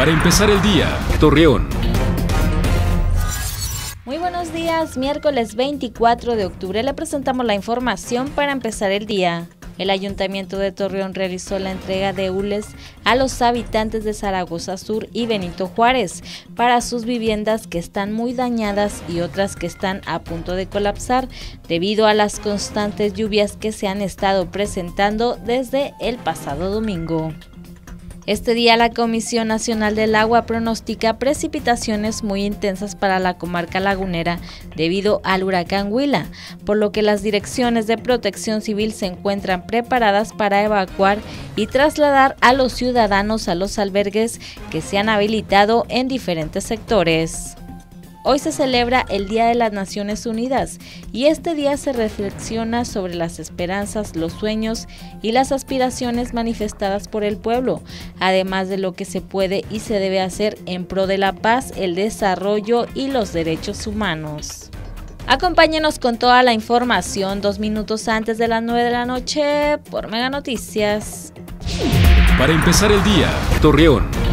Para empezar el día, Torreón. Muy buenos días, miércoles 24 de octubre le presentamos la información para empezar el día. El Ayuntamiento de Torreón realizó la entrega de hules a los habitantes de Zaragoza Sur y Benito Juárez para sus viviendas que están muy dañadas y otras que están a punto de colapsar debido a las constantes lluvias que se han estado presentando desde el pasado domingo. Este día la Comisión Nacional del Agua pronostica precipitaciones muy intensas para la comarca lagunera debido al huracán Huila, por lo que las direcciones de protección civil se encuentran preparadas para evacuar y trasladar a los ciudadanos a los albergues que se han habilitado en diferentes sectores. Hoy se celebra el Día de las Naciones Unidas y este día se reflexiona sobre las esperanzas, los sueños y las aspiraciones manifestadas por el pueblo, además de lo que se puede y se debe hacer en pro de la paz, el desarrollo y los derechos humanos. Acompáñenos con toda la información dos minutos antes de las 9 de la noche por Mega Noticias. Para empezar el día, Torreón.